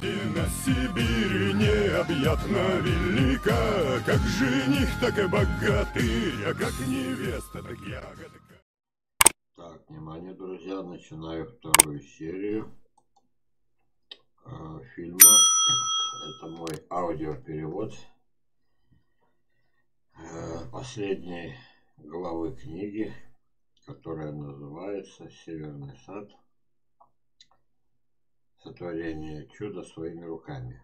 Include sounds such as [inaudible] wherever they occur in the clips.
Родина Сибири необъятно велика, Как жених, так и богатырь, а как невеста, так ягодка. Так, внимание, друзья, начинаю вторую серию э, фильма. Это мой аудиоперевод э, последней главы книги, которая называется «Северный сад. Сотворение чуда своими руками».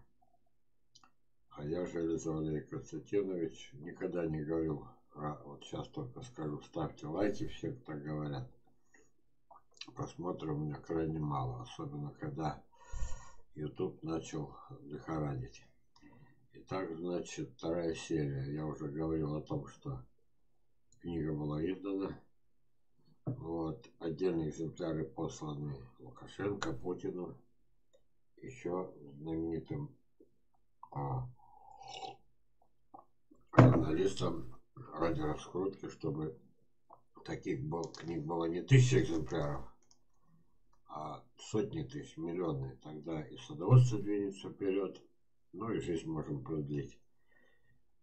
А я, Железо Валерий Константинович, никогда не говорил, а вот сейчас только скажу, ставьте лайки, все так говорят просмотров у меня крайне мало, особенно когда YouTube начал лихорадить. Итак, значит, вторая серия. Я уже говорил о том, что книга была издана. Вот. Отдельные экземпляры посланы Лукашенко, Путину, еще знаменитым а, журналистам ради раскрутки, чтобы таких был, книг было не тысяча экземпляров, а сотни тысяч, миллионы. Тогда и садоводство двинется вперед, ну и жизнь можем продлить.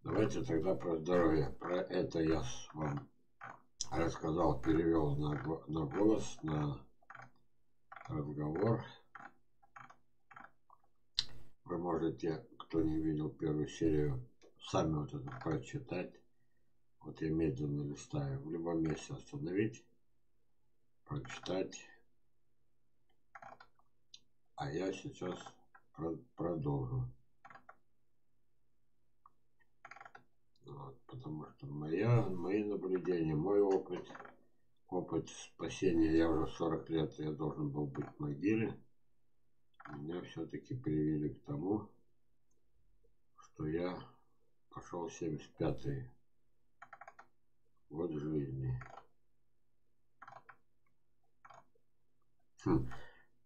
Давайте тогда про здоровье. Про это я вам рассказал, перевел на, на голос, на разговор. Вы можете, кто не видел первую серию, сами вот это прочитать. Вот я медленно листаю. В любом месте остановить, прочитать. А я сейчас продолжу. Вот, потому что моя, мои наблюдения, мой опыт, опыт спасения, я уже 40 лет, я должен был быть в могиле, меня все-таки привели к тому, что я пошел 75-й год жизни. Хм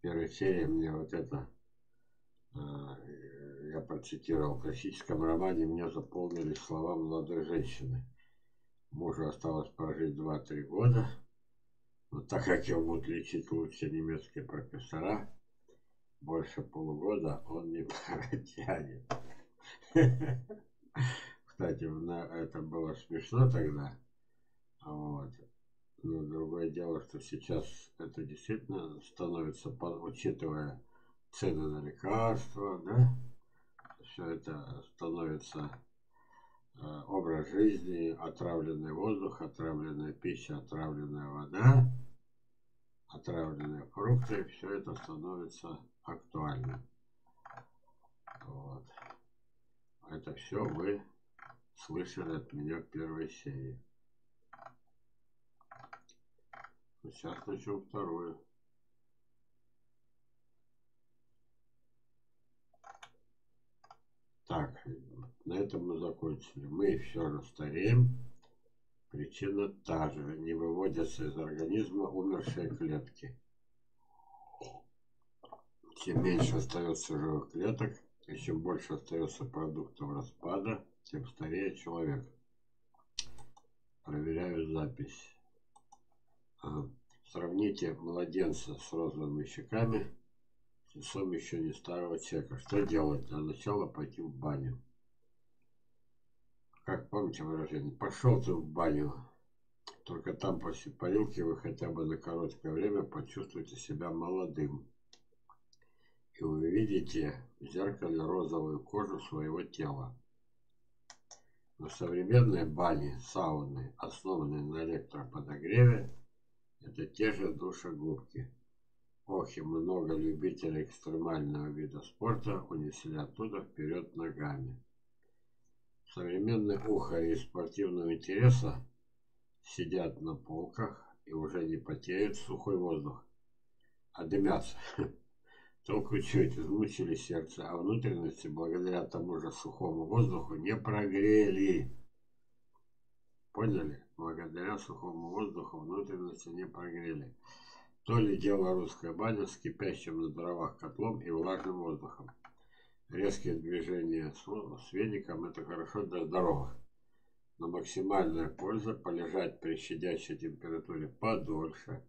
первой серии мне вот это, а, я процитировал, в классическом романе мне заполнили слова молодой женщины. Мужу осталось прожить 2-3 года, но так как его будут лечить лучше немецкие профессора, больше полугода он не протянет. [laughs] Кстати, это было смешно тогда. Вот. Но другое дело, что сейчас это действительно становится, учитывая цены на лекарства, да, все это становится э, образ жизни, отравленный воздух, отравленная пища, отравленная вода, отравленные фрукты, все это становится актуальным. Вот. Это все вы слышали от меня в первой серии. Сейчас начнем вторую. Так, на этом мы закончили. Мы все расстареем. Причина та же. Не выводятся из организма умершие клетки. Чем меньше остается живых клеток, и чем больше остается продуктов распада, тем старее человек. Проверяю запись. Сравните младенца с розовыми щеками с лицом еще не старого человека. Что делать? Для начала пойти в баню. Как помните выражение? Пошел ты в баню. Только там после парилки вы хотя бы на короткое время почувствуете себя молодым. И вы видите в зеркале розовую кожу своего тела. Но современные бани, сауны, основанные на электроподогреве, это те же душегубки. Ох, и много любителей экстремального вида спорта унесли оттуда вперед ногами. Современные ухари из спортивного интереса сидят на полках и уже не потеют сухой воздух, а дымятся. [laughs] Толку чуть, измучили сердце, а внутренности благодаря тому же сухому воздуху не прогрели. Поняли? Благодаря сухому воздуху внутренности не прогрели. То ли дело русская баня с кипящим на дровах котлом и влажным воздухом. Резкие движения с веником – это хорошо для здоровых. Но максимальная польза – полежать при щадящей температуре подольше,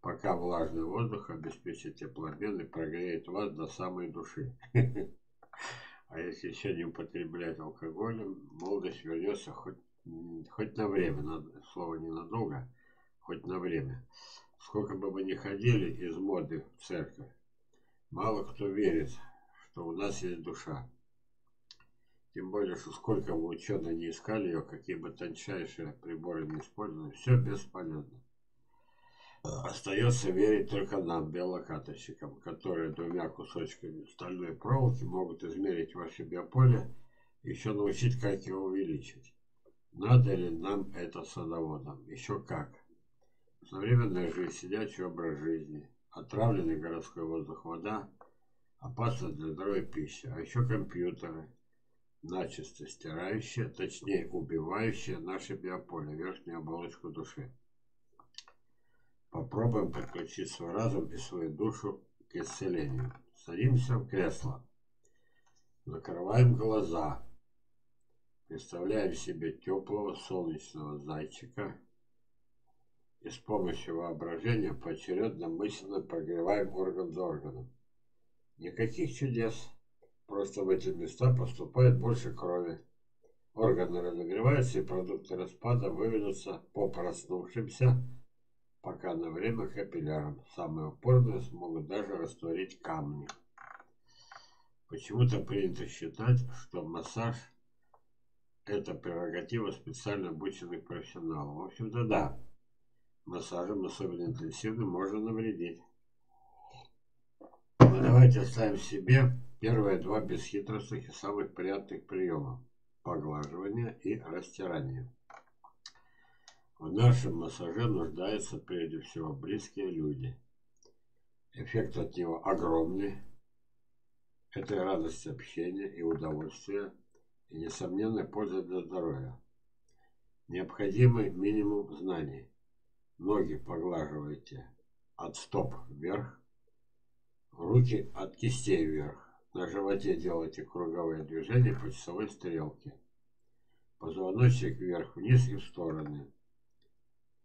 пока влажный воздух обеспечит теплообмен и прогреет вас до самой души. А если не употреблять алкоголь, молодость вернется хоть, хоть на время, слово ненадолго, хоть на время. Сколько бы мы ни ходили из моды в церковь, мало кто верит, что у нас есть душа. Тем более, что сколько бы ученые не искали ее, какие бы тончайшие приборы не использовали, все бесполезно. Остается верить только нам, биолокаторщикам, которые двумя кусочками стальной проволоки могут измерить ваше биополе и еще научить, как его увеличить. Надо ли нам это садоводам? Еще как. Современная жизнь, сидячий образ жизни, отравленный городской воздух, вода, опасна для здоровья пища, а еще компьютеры, начисто стирающие, точнее убивающие наше биополе, верхнюю оболочку души. Попробуем подключить свой разум и свою душу к исцелению. Садимся в кресло. Закрываем глаза. Представляем себе теплого солнечного зайчика. И с помощью воображения поочередно мысленно прогреваем орган за органом. Никаких чудес. Просто в эти места поступает больше крови. Органы разогреваются и продукты распада выведутся по проснувшимся пока на время капиллярам. Самые упорные смогут даже растворить камни. Почему-то принято считать, что массаж – это прерогатива специально обученных профессионалов. В общем-то, да. Массажем, особенно интенсивным, можно навредить. Но давайте оставим себе первые два бесхитростных и самых приятных приема – поглаживание и растирание. В нашем массаже нуждаются прежде всего близкие люди. Эффект от него огромный. Это и радость общения, и удовольствие, и несомненная польза для здоровья. Необходимый минимум знаний. Ноги поглаживайте от стоп вверх, руки от кистей вверх. На животе делайте круговые движения по часовой стрелке. Позвоночник вверх-вниз и в стороны.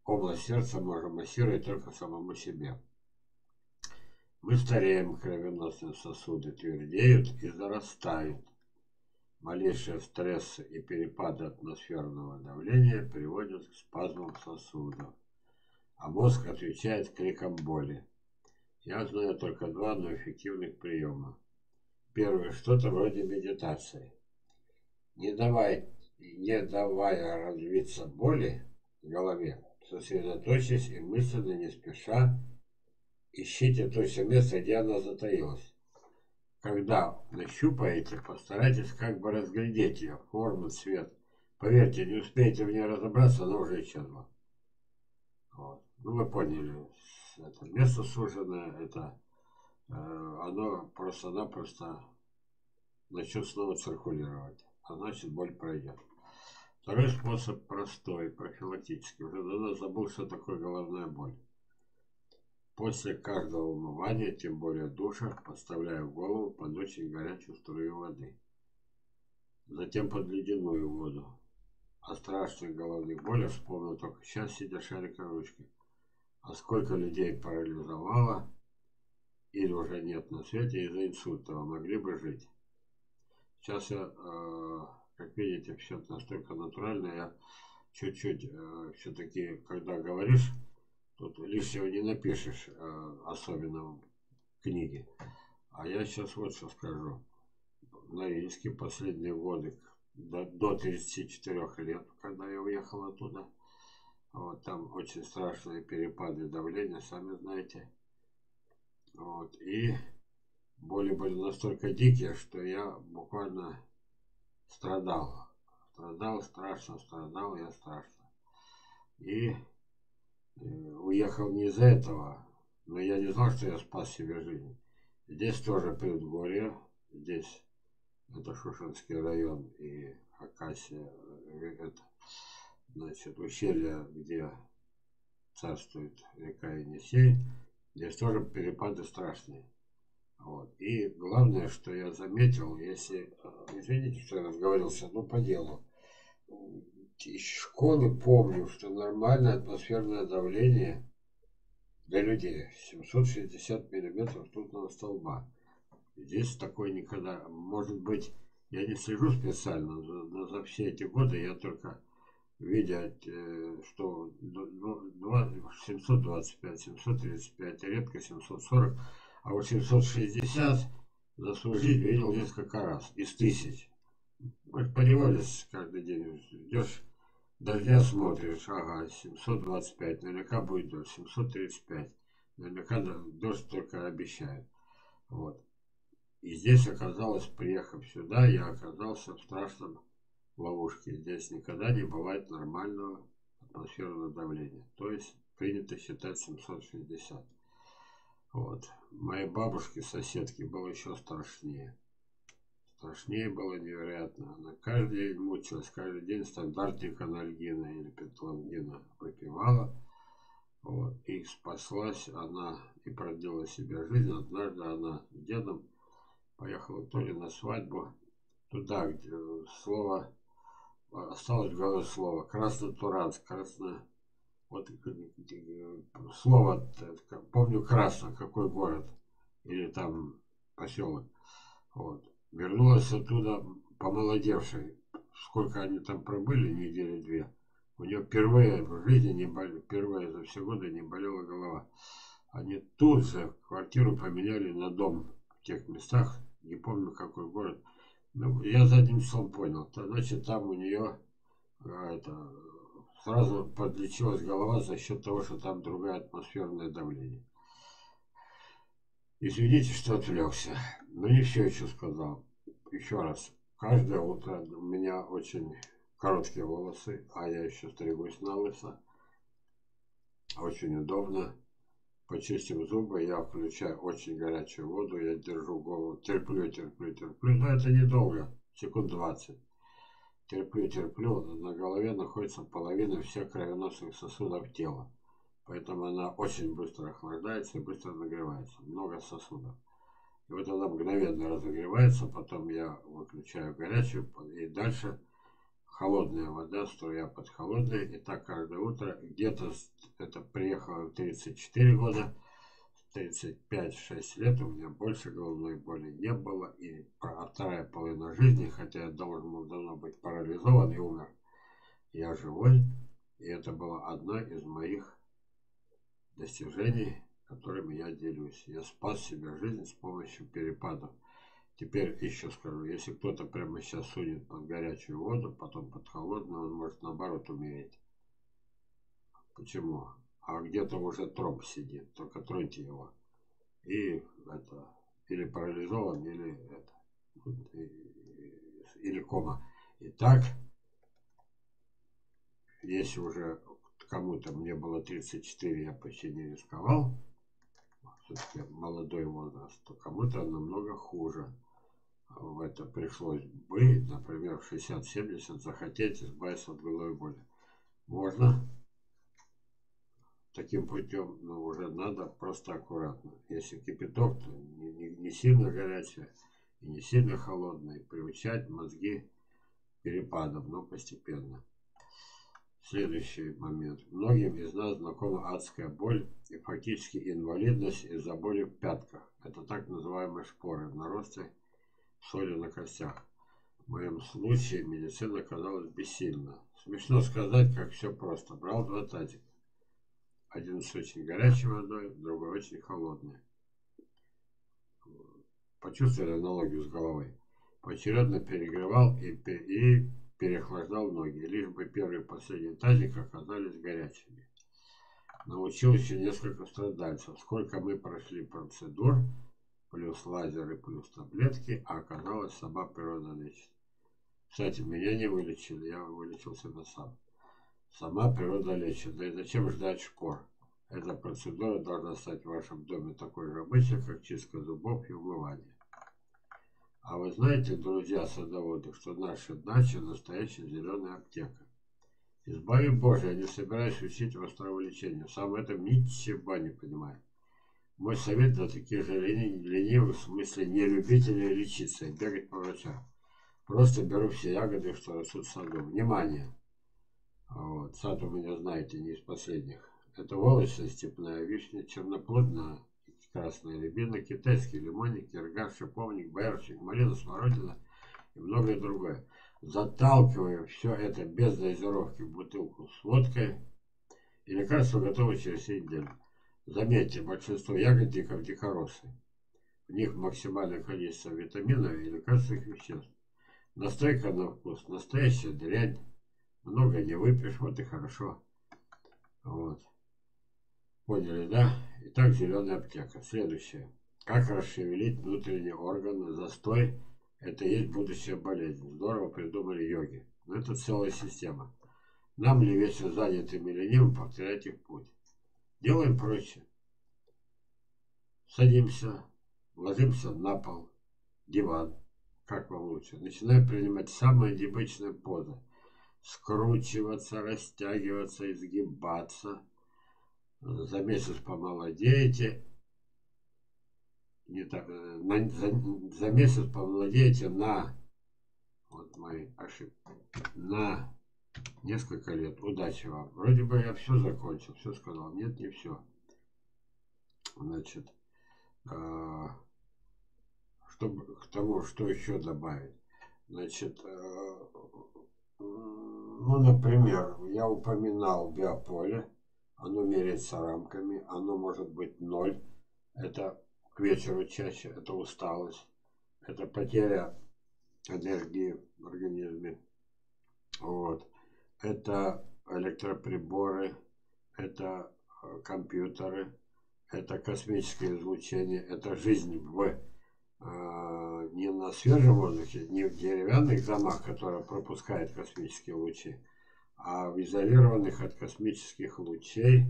Область сердца можно массировать только самому себе. Мы стареем, кровеносные сосуды твердеют и зарастают. Малейшие стрессы и перепады атмосферного давления приводят к спазмам сосудов, а мозг отвечает криком боли. Я знаю только два, но эффективных приема. Первый – что-то вроде медитации. Не давай, не давая развиться боли в голове, Сосредоточьтесь и мысленно, не спеша, ищите то все место, где она затаилась. Когда нащупаете, постарайтесь как бы разглядеть ее, форму, цвет. Поверьте, не успеете в ней разобраться, она уже исчезла. Вот. Ну, вы поняли, это место суженное, это э, оно просто-напросто начнет снова циркулировать, а значит боль пройдет. Второй способ простой, профилактический. Уже давно забыл, что такое головная боль. После каждого умывания, тем более душа, подставляю голову под очень горячую струю воды. Затем под ледяную воду. О страшных головных болях вспомнил только сейчас, сидя шарикой ручкой. А сколько людей парализовало или уже нет на свете из-за инсульта, могли бы жить. Сейчас я э, как видите, все настолько натурально. Я чуть-чуть э, все-таки, когда говоришь, тут лишнего не напишешь, э, особенно в книге. А я сейчас вот что скажу. Норильске последние годы, до, до 34 лет, когда я уехал оттуда, вот там очень страшные перепады давления, сами знаете. Вот, и боли были настолько дикие, что я буквально страдал. Страдал, страшно страдал, я страшно. И э, уехал не из-за этого, но я не знал, что я спас себе жизнь. Здесь тоже предгорье, здесь это Шушинский район и Акасия, э, это, значит, ущелье, где царствует река Енисей, здесь тоже перепады страшные. Вот. И главное, что я заметил, если, извините, что я разговорился, но по делу. Из школы помню, что нормальное атмосферное давление для людей 760 миллиметров ртутного столба. Здесь такой никогда, может быть, я не слежу специально, но за все эти годы я только видя, э, что 725, 735, редко 740, а вот 760 заслужить видел несколько раз, из тысяч. Мы подевались каждый день, идешь, дождя смотришь, ага, 725, наверняка будет дождь, 735, наверняка дождь только обещает. Вот. И здесь оказалось, приехав сюда, я оказался в страшном ловушке. Здесь никогда не бывает нормального атмосферного давления. То есть принято считать 760. Вот. Моей бабушке, соседке, было еще страшнее. Страшнее было невероятно. Она каждый день мучилась, каждый день стандартник анальгина или петлангина выпивала. Вот. И спаслась она и продлила себе жизнь. Однажды она с дедом поехала то ли на свадьбу, туда, где слово, осталось в голове слово, краснотуранск, красно, вот слово, помню красно, какой город, или там поселок, вот. Вернулась оттуда помолодевшей, сколько они там пробыли, недели две, у нее впервые в жизни не болела, впервые за все годы не болела голова. Они тут же квартиру поменяли на дом в тех местах, не помню какой город. Ну, я задним числом понял. Значит, там у нее а, это, сразу подлечилась голова за счет того, что там другое атмосферное давление. Извините, что отвлекся. Но не все еще сказал. Еще раз. Каждое утро у меня очень короткие волосы, а я еще стригусь на лысо. Очень удобно. Почистив зубы, я включаю очень горячую воду, я держу голову, терплю, терплю, терплю, но это недолго, секунд 20. Терплю, терплю, на голове находится половина всех кровеносных сосудов тела. Поэтому она очень быстро охлаждается и быстро нагревается. Много сосудов. И вот она мгновенно разогревается, потом я выключаю горячую, и дальше холодная вода, струя под холодной. И так каждое утро. Где-то это приехало в 34 года. 35-6 лет у меня больше головной боли не было. И вторая половина жизни, хотя я должен был давно быть парализован и умер, я живой. И это было одно из моих достижений, которыми я делюсь. Я спас себе жизнь с помощью перепадов. Теперь еще скажу, если кто-то прямо сейчас сунет под горячую воду, потом под холодную, он может наоборот умереть. Почему? А где-то уже тромб сидит, только троньте его. И это, или парализован, или это, или кома. Итак, если уже кому-то мне было 34, я почти не рисковал, все-таки молодой возраст, то кому-то намного хуже в это пришлось бы, например, в 60-70 захотеть избавиться от головной боли. Можно таким путем, но уже надо просто аккуратно. Если кипяток, то не, не, не сильно горячий и не сильно холодный. Приучать мозги перепадом, но постепенно. Следующий момент. Многим из нас знакома адская боль и фактически инвалидность из-за боли в пятках. Это так называемые шпоры в наросте соли на костях. В моем случае медицина оказалась бессильна. Смешно сказать, как все просто. Брал два тазика. Один с очень горячей водой, другой очень холодный. Почувствовали аналогию с головой. Поочередно перегревал и, и переохлаждал ноги, лишь бы первый и последний тазик оказались горячими. Научил еще несколько страдальцев. Сколько мы прошли процедур, плюс лазеры, плюс таблетки, а оказалось сама природа лечит. Кстати, меня не вылечили, я вылечил себя сам. Сама природа лечит. Да и зачем ждать шпор? Эта процедура должна стать в вашем доме такой же обычной, как чистка зубов и умывание. А вы знаете, друзья садоводы, что наша дача настоящая зеленая аптека. Избави Боже, я не собираюсь учить вас траволечению. Сам этом ничего не понимаю. Мой совет для таких же ленивых, в смысле не любителей лечиться и бегать по врачам. Просто беру все ягоды, что растут в саду. Внимание! Вот, сад у меня, знаете, не из последних. Это волосная степная вишня, черноплодная красная рябина, китайский лимонник, киргаш, шиповник, боярышник, малина, смородина и многое другое. Заталкиваем все это без дозировки в бутылку с водкой, и лекарство готово через 7 дней. Заметьте, большинство ягодников дикоросы. В них максимальное количество витаминов и лекарственных веществ. Настойка на вкус, настоящая дрянь. Много не выпьешь, вот и хорошо. Вот. Поняли, да? Итак, зеленая аптека. Следующее. Как расшевелить внутренние органы? Застой – это есть будущая болезнь. Здорово придумали йоги. Но это целая система. Нам ли вечно занятым или ленивым повторять их путь? Делаем проще. Садимся, ложимся на пол, диван, как вам лучше. Начинаем принимать самые необычные позы. Скручиваться, растягиваться, изгибаться – за месяц помолодеете, не так, э, на, за, за месяц помолодеете на, вот мои ошибки, на несколько лет. Удачи вам. Вроде бы я все закончил, все сказал. Нет, не все. Значит, э, чтобы к тому, что еще добавить. Значит, э, ну, например, я упоминал биополе. Оно меряется рамками, оно может быть ноль, это к вечеру чаще, это усталость, это потеря энергии в организме, вот, это электроприборы, это э, компьютеры, это космическое излучение, это жизнь в не на свежем воздухе, не в деревянных домах, которые пропускают космические лучи, а в изолированных от космических лучей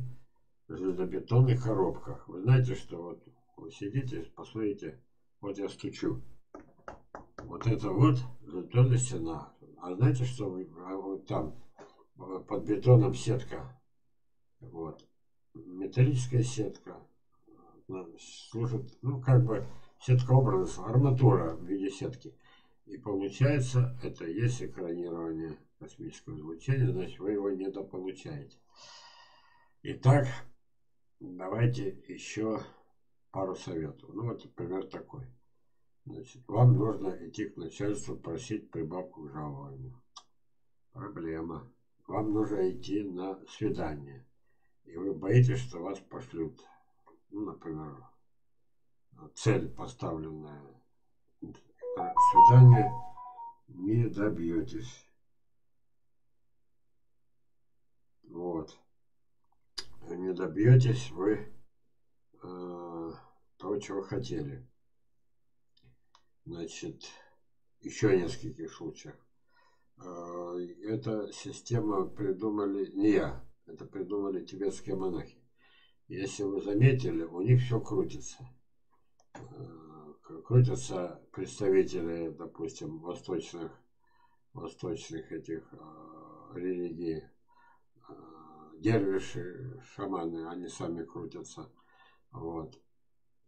железобетонных коробках. Вы знаете, что вот вы сидите, посмотрите, вот я стучу. Вот это вот железобетонная стена. А знаете, что вы, а вот там под бетоном сетка. Вот. Металлическая сетка. Служит, ну, как бы сетка образа, арматура в виде сетки. И получается, это есть экранирование космического излучения, значит вы его недополучаете. Итак, давайте еще пару советов. Ну вот, например, такой. Значит, вам нужно идти к начальству просить прибавку к жалованию. Проблема. Вам нужно идти на свидание. И вы боитесь, что вас пошлют. Ну, например, цель поставленная. Свидание не добьетесь. Вот. Не добьетесь вы э, того, чего хотели. Значит, еще нескольких случаях. Э, эта система придумали не я, это придумали тибетские монахи. Если вы заметили, у них все крутится. Э, крутятся представители, допустим, восточных, восточных этих э, религий, дервиши, шаманы, они сами крутятся. Вот.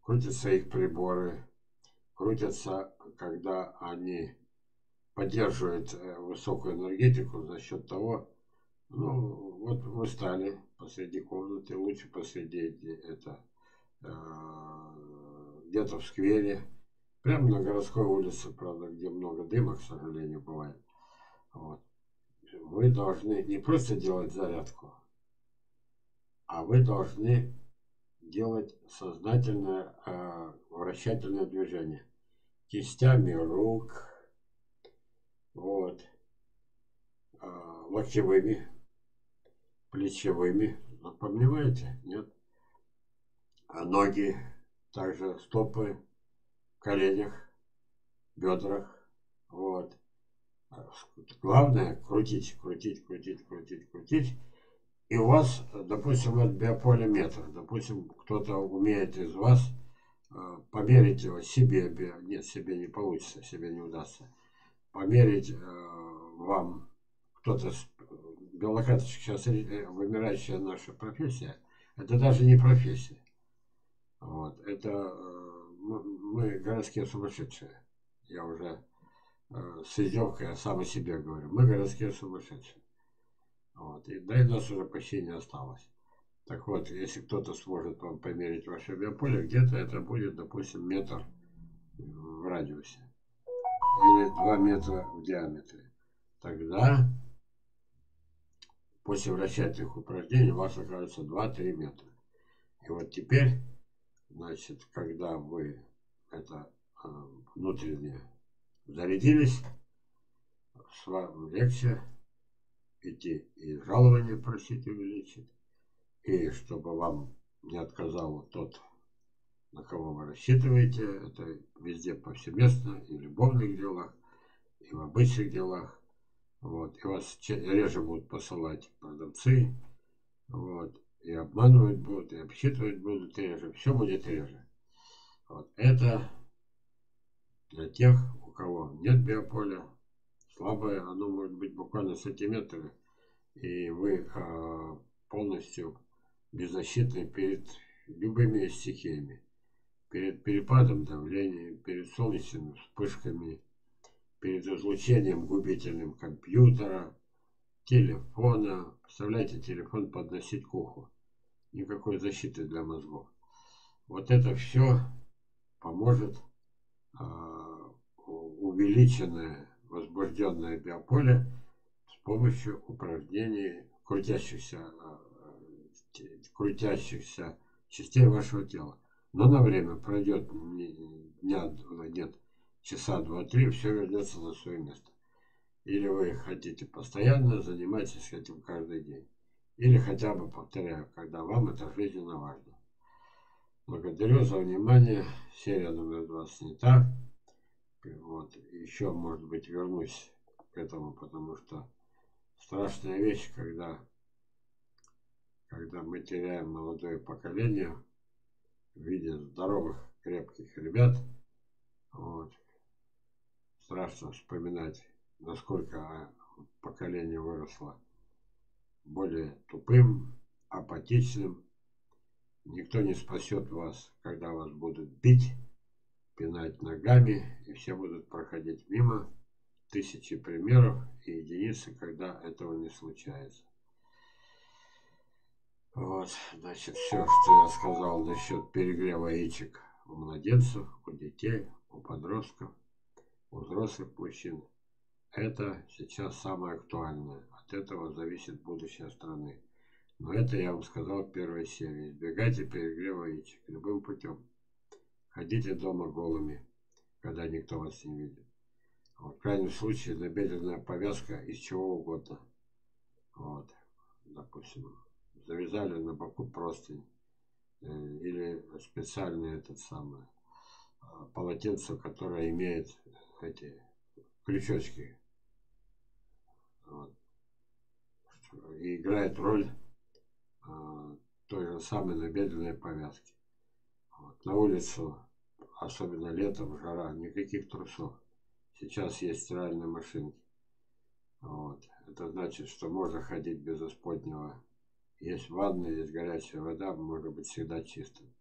Крутятся их приборы, крутятся, когда они поддерживают э, высокую энергетику за счет того, ну, вот вы стали посреди комнаты, лучше посреди это э, где-то в сквере, прямо на городской улице, правда, где много дыма, к сожалению, бывает. Вот. Вы должны не просто делать зарядку, а вы должны делать сознательное э, вращательное движение кистями рук, вот, э, локтевыми, плечевыми, понимаете, нет? А ноги, также стопы, в коленях, бедрах, вот. Главное крутить, крутить, крутить, крутить, крутить и у вас, допустим, вот биополе метр, допустим, кто-то умеет из вас э, померить его себе, нет, себе не получится, себе не удастся, померить э, вам кто-то, биолокаточка сейчас э, вымирающая наша профессия, это даже не профессия. Вот, это мы городские сумасшедшие. Я уже с издевкой сам о себе говорю. Мы городские сумасшедшие. Вот. И да и нас уже почти не осталось. Так вот, если кто-то сможет вам померить ваше биополе, где-то это будет, допустим, метр в радиусе. Или 2 метра в диаметре. Тогда после вращательных упражнений у вас окажется 2-3 метра. И вот теперь, значит, когда вы это э, внутренне зарядились, с вами легче идти и жалование просить увеличить, и чтобы вам не отказал тот, на кого вы рассчитываете, это везде повсеместно, и в любовных делах, и в обычных делах. Вот, и вас реже будут посылать продавцы, вот, и обманывать будут, и обсчитывать будут реже, все будет реже. Вот, это для тех, у кого нет биополя, слабое, оно может быть буквально сантиметры, и вы э, полностью беззащитны перед любыми стихиями, перед перепадом давления, перед солнечными вспышками, перед излучением губительным компьютера, телефона. Представляете, телефон подносить к уху. Никакой защиты для мозгов. Вот это все поможет э, увеличенное возбужденное биополе с помощью упражнений крутящихся, э, крутящихся частей вашего тела. Но на время пройдет дня, нет, часа два-три, все вернется на свое место. Или вы хотите постоянно, занимайтесь этим каждый день. Или хотя бы, повторяю, когда вам это жизненно важно. Благодарю за внимание. Серия номер два снята. Вот. Еще, может быть, вернусь к этому, потому что страшная вещь, когда, когда мы теряем молодое поколение в виде здоровых, крепких ребят. Вот страшно вспоминать, насколько поколение выросло более тупым, апатичным. Никто не спасет вас, когда вас будут бить, пинать ногами, и все будут проходить мимо. Тысячи примеров и единицы, когда этого не случается. Вот, значит, все, что я сказал насчет перегрева яичек у младенцев, у детей, у подростков – у взрослых мужчин. Это сейчас самое актуальное. От этого зависит будущее страны. Но это я вам сказал в первой серии. Избегайте перегрева яичек любым путем. Ходите дома голыми, когда никто вас не видит. Вот, в крайнем случае набедренная повязка из чего угодно. Вот, допустим, завязали на боку простынь. Э, или специальный этот самый а, полотенце, которое имеет эти крючочки. И играет роль э, той же самой набедренной повязки. Вот. На улицу, особенно летом, жара, никаких трусов. Сейчас есть стиральные машинки. Вот. Это значит, что можно ходить без исподнего. Есть ванна, есть горячая вода, может быть всегда чистым.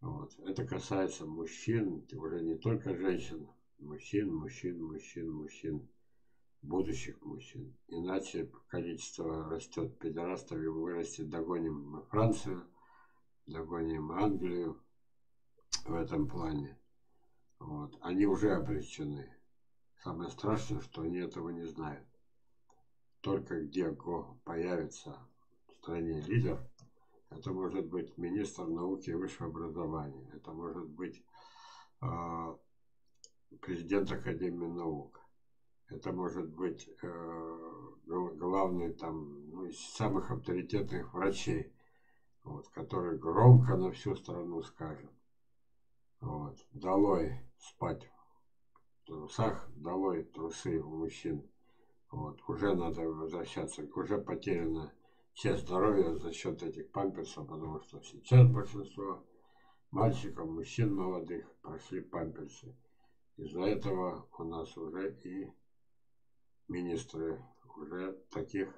Вот. Это касается мужчин, уже не только женщин, мужчин, мужчин, мужчин, мужчин, будущих мужчин. Иначе количество растет педерастов и вырастет. Догоним Францию, догоним Англию в этом плане. Вот. Они уже обречены. Самое страшное, что они этого не знают. Только где появится в стране лидер, это может быть министр науки и высшего образования, это может быть а, президент Академии наук. Это может быть э, главный там, ну, из самых авторитетных врачей, вот, который громко на всю страну скажет. Вот, долой спать в трусах, долой трусы у мужчин. Вот, уже надо возвращаться, уже потеряна часть здоровья за счет этих памперсов, потому что сейчас большинство мальчиков, мужчин молодых прошли памперсы. Из-за этого у нас уже и министры уже таких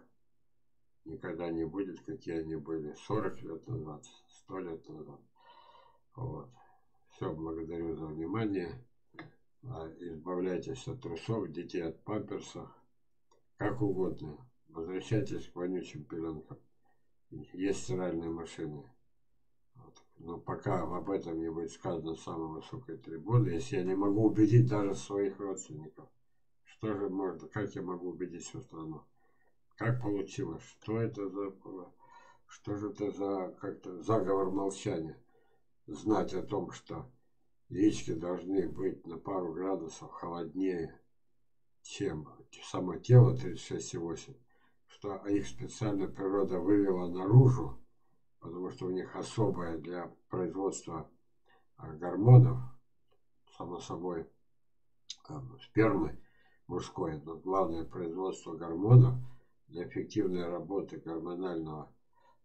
никогда не будет, какие они были 40 лет назад, 100 лет назад. Вот. Все, благодарю за внимание. А, избавляйтесь от трусов, детей от памперсов, как угодно. Возвращайтесь к вонючим пеленкам. есть стиральные машины. Вот. Но пока об этом не будет сказано с самой высокой трибуны, если я не могу убедить даже своих родственников, что же можно, как я могу убедить всю страну? Как получилось? Что это за, что же это за как-то заговор молчания? Знать о том, что яички должны быть на пару градусов холоднее, чем само тело 36,8 что их специально природа вывела наружу, потому что у них особое для производства а, гормонов, само собой, а, спермы мужской, но главное производство гормонов для эффективной работы гормонального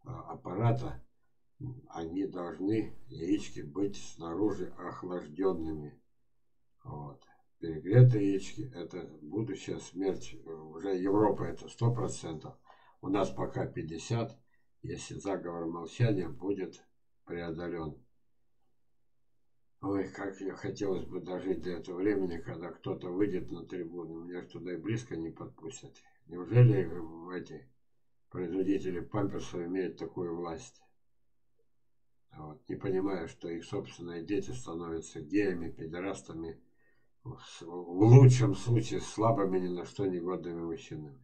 а, аппарата, они должны, яички, быть снаружи охлажденными. Вот перегретые яички – это будущая смерть. Уже Европа это сто процентов. У нас пока 50. Если заговор молчания будет преодолен. Ой, как мне хотелось бы дожить до этого времени, когда кто-то выйдет на трибуну, меня туда и близко не подпустят. Неужели эти производители памперсов имеют такую власть? Вот, не понимая, что их собственные дети становятся геями, педерастами – в лучшем случае слабыми ни на что негодными мужчинами.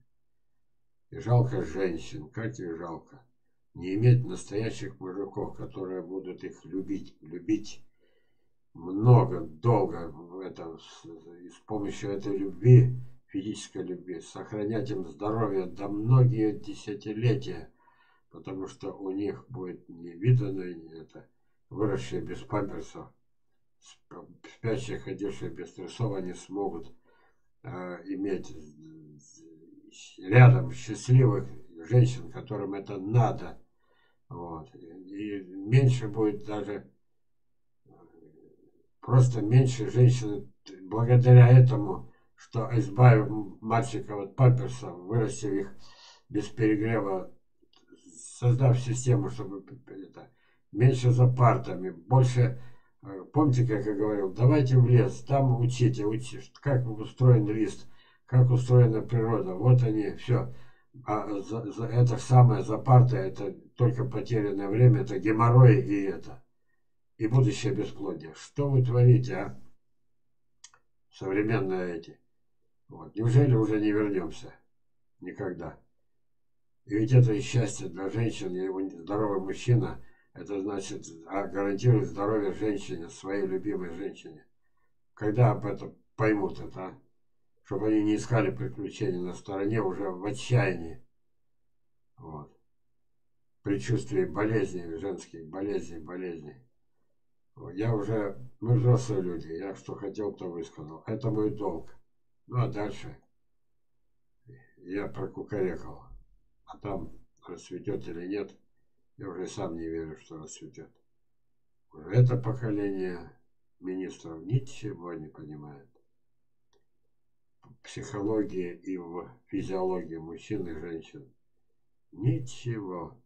И жалко женщин, как их жалко. Не иметь настоящих мужиков, которые будут их любить, любить много, долго это, с помощью этой любви, физической любви, сохранять им здоровье до многие десятилетия, потому что у них будет невиданное это, выросшее без памперсов, спящие, ходившие без трусов, они смогут э, иметь рядом счастливых женщин, которым это надо. Вот. И меньше будет даже, просто меньше женщин благодаря этому, что избавив мальчиков от памперса, вырастив их без перегрева, создав систему, чтобы это, меньше за партами, больше Э, помните, как я говорил, давайте в лес, там учите, учите, как устроен лист, как устроена природа. Вот они, все. А за, за, это самое за партой, это только потерянное время, это геморрой и это. И будущее бесплодие. Что вы творите, а? Современные эти. Вот. Неужели уже не вернемся? Никогда. И ведь это и счастье для женщин, и здоровый мужчина – это значит а, гарантирует здоровье женщине, своей любимой женщине. Когда об этом поймут это, а? чтобы они не искали приключений на стороне уже в отчаянии. Вот. Предчувствие болезней, женских болезней, болезней. Я уже, мы взрослые люди, я что хотел, то высказал. Это мой долг. Ну а дальше я прокукарекал. А там расцветет или нет – я уже сам не верю, что расцветет. Это поколение министров ничего не понимает. В психологии и в физиологии мужчин и женщин. Ничего.